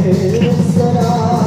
Sara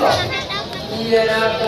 Iya,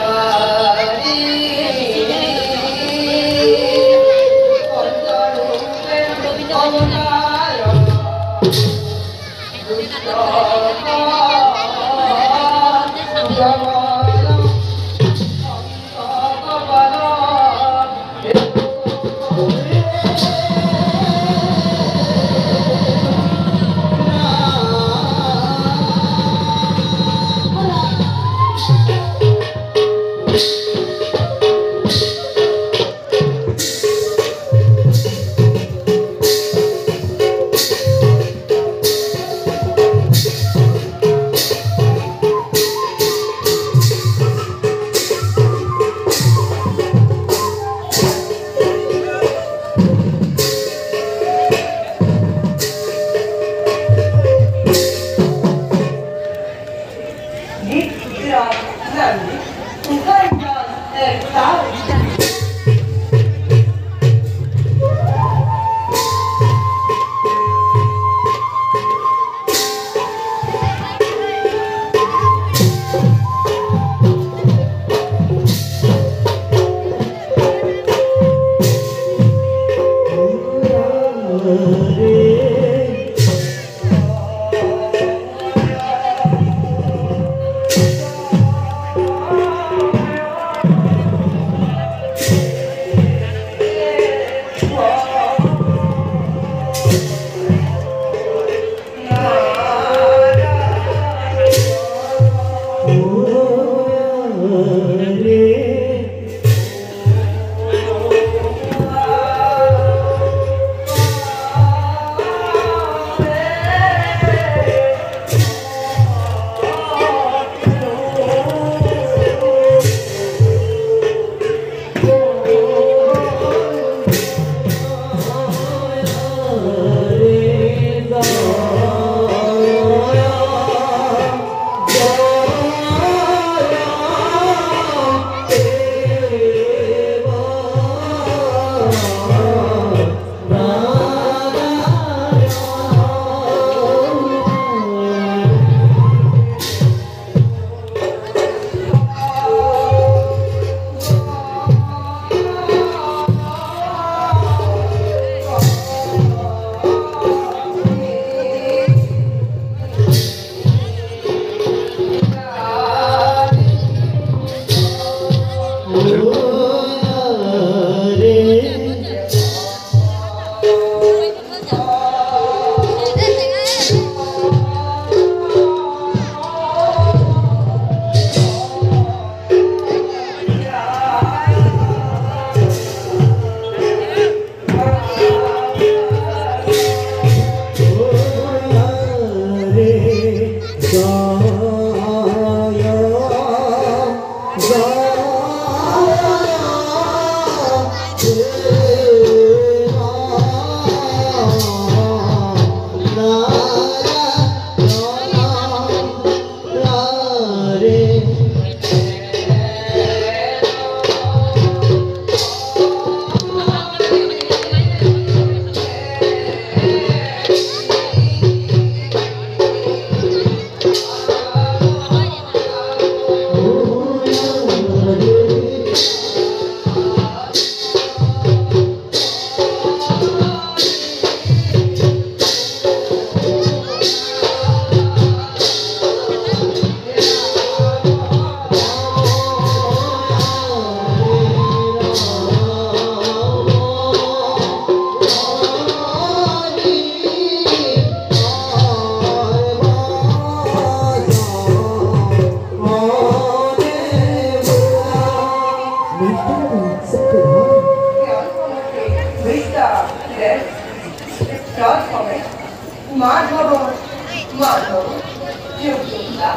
Yogita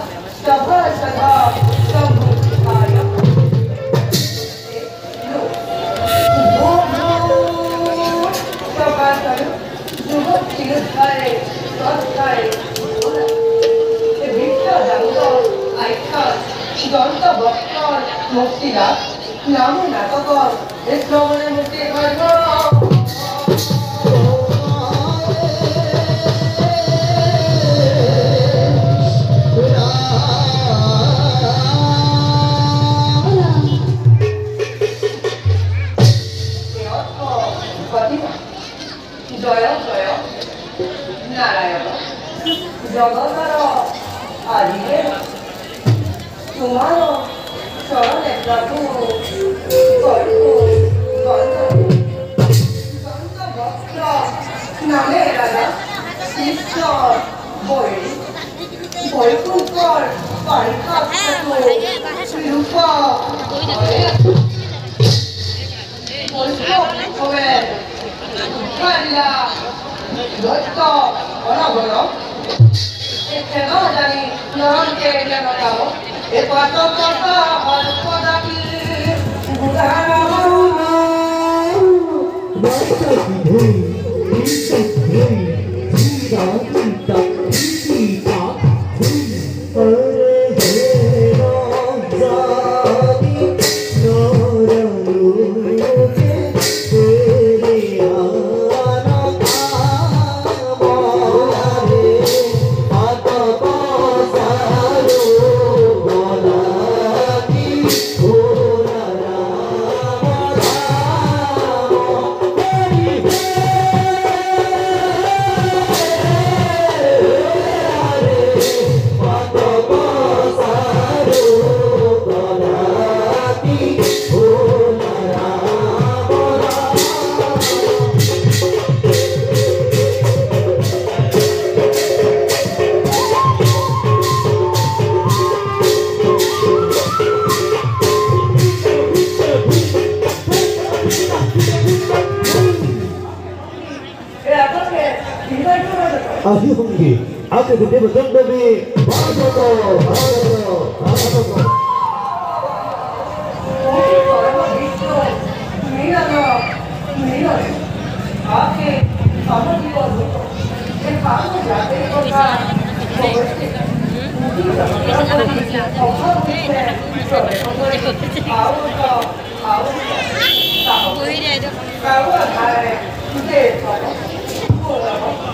সভা সভা সম্ভূতায় মুক্তিরা নাম নাটক শ্রবণে মুক্তি কর্ম 월수목금에 북한이라 넓고 어려고요. 대노장이 너한테 내놓다고 에파토 떠서 얼포다기 부가라고 멀쩡히 멀쩡히 진짜 진짜 정답이 भारत भारत भारत